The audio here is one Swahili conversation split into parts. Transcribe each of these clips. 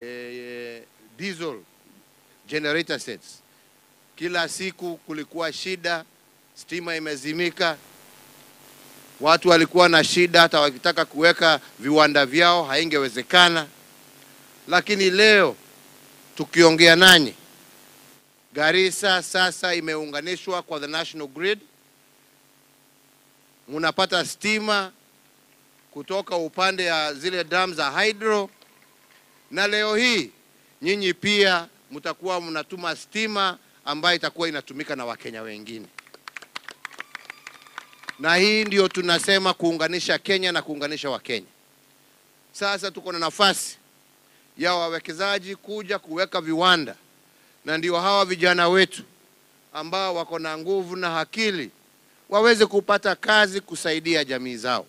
eh, diesel generator sets. Kila siku kulikuwa shida, stima imezimika, watu walikuwa na shida, hata wakitaka kuweka viwanda vyao haingewezekana. Lakini leo tukiongea nanyi, Garissa sasa imeunganishwa kwa the national grid, munapata stima kutoka upande ya zile dam za hydro, na leo hii nyinyi pia mtakuwa mnatuma stima ambayo itakuwa inatumika na Wakenya wengine, na hii ndio tunasema kuunganisha Kenya na kuunganisha Wakenya. Sasa tuko na nafasi ya wawekezaji kuja kuweka viwanda, na ndio hawa vijana wetu ambao wako na nguvu na akili waweze kupata kazi kusaidia jamii zao.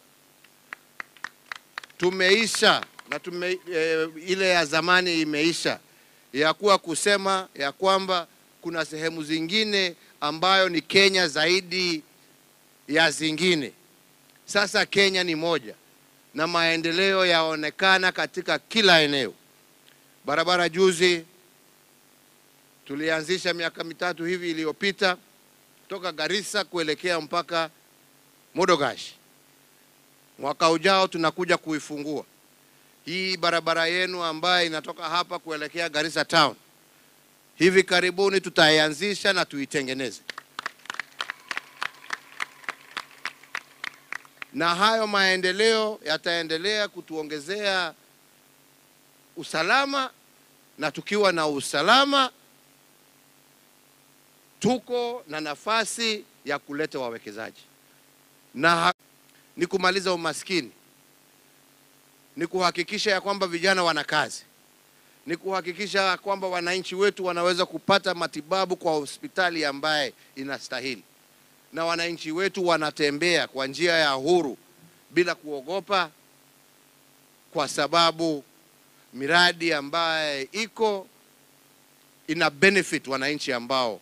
Tumeisha na tume, e, ile ya zamani imeisha ya kuwa kusema ya kwamba kuna sehemu zingine ambayo ni Kenya zaidi ya zingine. Sasa Kenya ni moja na maendeleo yaonekana katika kila eneo. Barabara juzi tulianzisha miaka mitatu hivi iliyopita toka Garissa kuelekea mpaka Modogash. Mwaka ujao tunakuja kuifungua hii barabara yenu ambayo inatoka hapa kuelekea Garissa town. Hivi karibuni tutaianzisha na tuitengeneze, na hayo maendeleo yataendelea kutuongezea usalama, na tukiwa na usalama tuko na nafasi ya kuleta wawekezaji. Na ni kumaliza umaskini, ni kuhakikisha ya kwamba vijana wana kazi, ni kuhakikisha ya kwamba wananchi wetu wanaweza kupata matibabu kwa hospitali ambaye inastahili, na wananchi wetu wanatembea kwa njia ya huru bila kuogopa, kwa sababu miradi ambaye iko ina benefit wananchi ambao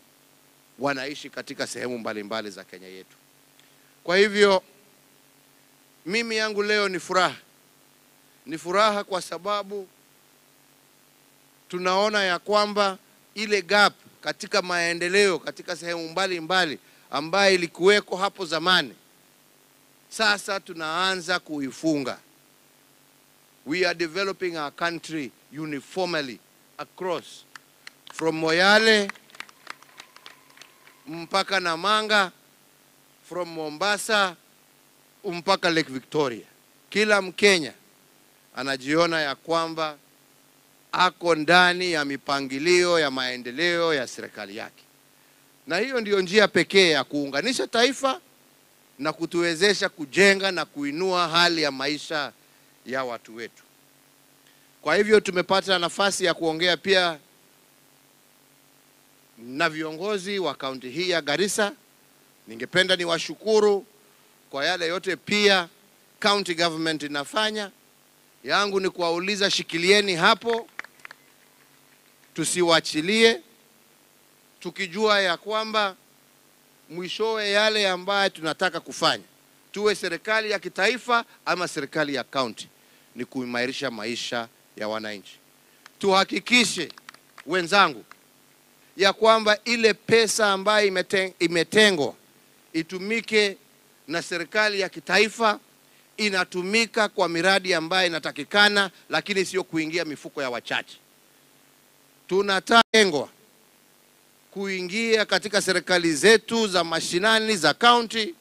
wanaishi katika sehemu mbalimbali za Kenya yetu. Kwa hivyo mimi yangu leo ni furaha, ni furaha kwa sababu tunaona ya kwamba ile gap katika maendeleo katika sehemu mbalimbali ambayo ilikuweko hapo zamani, sasa tunaanza kuifunga. We are developing our country uniformly across from Moyale mpaka Namanga, from Mombasa mpaka Lake Victoria. Kila Mkenya anajiona ya kwamba ako ndani ya mipangilio ya maendeleo ya serikali yake, na hiyo ndiyo njia pekee ya kuunganisha taifa na kutuwezesha kujenga na kuinua hali ya maisha ya watu wetu. Kwa hivyo tumepata nafasi ya kuongea pia na viongozi wa kaunti hii ya Garissa. Ningependa niwashukuru kwa yale yote pia county government inafanya. Yangu ni kuwauliza, shikilieni hapo, tusiwachilie, tukijua ya kwamba mwishowe yale ambayo tunataka kufanya, tuwe serikali ya kitaifa ama serikali ya kaunti, ni kuimarisha maisha ya wananchi. Tuhakikishe wenzangu ya kwamba ile pesa ambayo imeten, imetengwa itumike na serikali ya kitaifa, inatumika kwa miradi ambayo inatakikana, lakini sio kuingia mifuko ya wachache. Tunatengwa kuingia katika serikali zetu za mashinani za kaunti,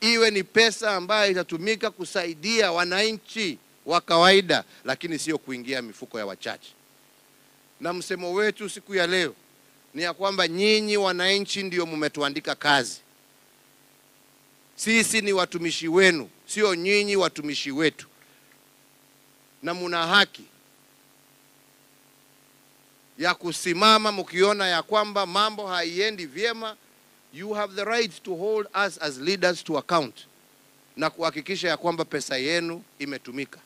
iwe ni pesa ambayo itatumika kusaidia wananchi wa kawaida, lakini sio kuingia mifuko ya wachache. Na msemo wetu siku ya leo ni ya kwamba nyinyi wananchi ndio mmetuandika kazi. Sisi ni watumishi wenu, sio nyinyi watumishi wetu, na muna haki ya kusimama mkiona ya kwamba mambo haiendi vyema. You have the right to hold us as leaders to account na kuhakikisha ya kwamba pesa yenu imetumika.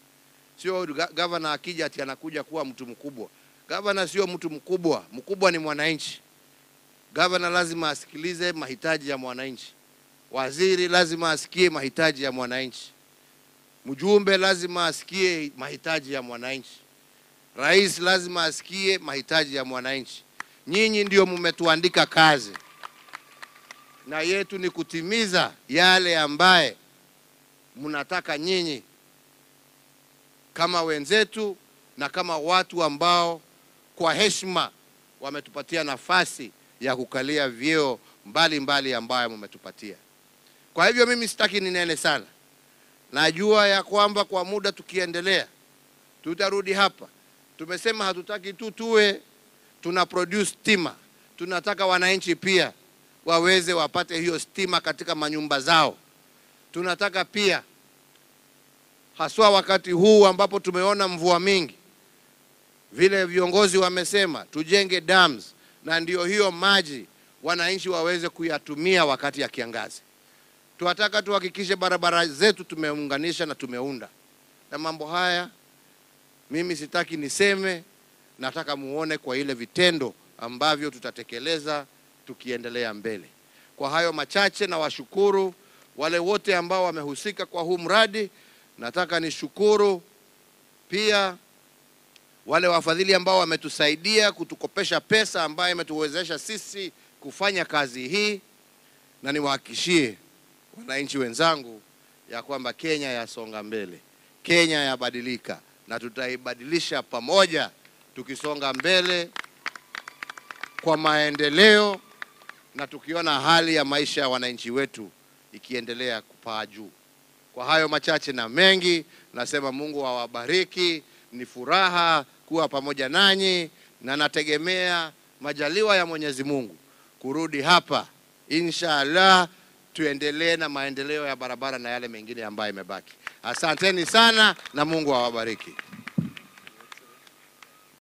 Sio gavana akija ati anakuja kuwa mtu mkubwa. Gavana sio mtu mkubwa, mkubwa ni mwananchi. Gavana lazima asikilize mahitaji ya mwananchi. Waziri lazima asikie mahitaji ya mwananchi. Mjumbe lazima asikie mahitaji ya mwananchi. Rais lazima asikie mahitaji ya mwananchi. Nyinyi ndio mmetuandika kazi, na yetu ni kutimiza yale ambaye mnataka nyinyi kama wenzetu na kama watu ambao kwa heshima wametupatia nafasi ya kukalia vyeo mbalimbali ambayo mmetupatia. Kwa hivyo mimi sitaki ninene sana, najua ya kwamba kwa muda tukiendelea tutarudi hapa. Tumesema hatutaki tu tuwe tuna produce stima, tunataka wananchi pia waweze wapate hiyo stima katika manyumba zao. Tunataka pia haswa wakati huu ambapo tumeona mvua mingi, vile viongozi wamesema tujenge dams, na ndio hiyo maji wananchi waweze kuyatumia wakati ya kiangazi. Tunataka tuhakikishe barabara zetu tumeunganisha na tumeunda, na mambo haya mimi sitaki niseme, nataka muone kwa ile vitendo ambavyo tutatekeleza tukiendelea mbele. Kwa hayo machache, na washukuru wale wote ambao wamehusika kwa huu mradi. Nataka nishukuru pia wale wafadhili ambao wametusaidia kutukopesha pesa ambayo imetuwezesha sisi kufanya kazi hii, na niwahakikishie wananchi wenzangu ya kwamba Kenya yasonga mbele, Kenya yabadilika, na tutaibadilisha pamoja, tukisonga mbele kwa maendeleo na tukiona hali ya maisha ya wananchi wetu ikiendelea kupaa juu. Kwa hayo machache na mengi, nasema Mungu awabariki. Ni furaha kuwa pamoja nanyi, na nategemea majaliwa ya Mwenyezi Mungu kurudi hapa inshallah, tuendelee na maendeleo ya barabara na yale mengine ambayo yamebaki. Asanteni sana na Mungu awabariki.